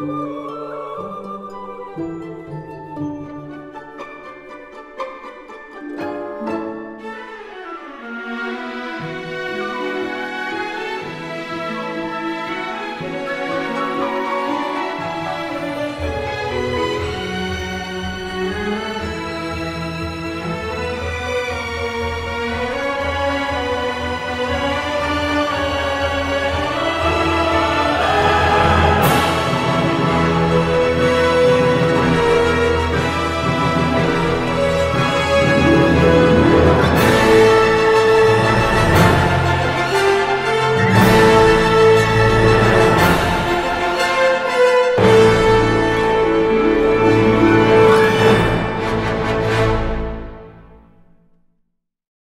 Música